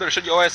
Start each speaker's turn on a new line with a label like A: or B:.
A: Special, il dit ouais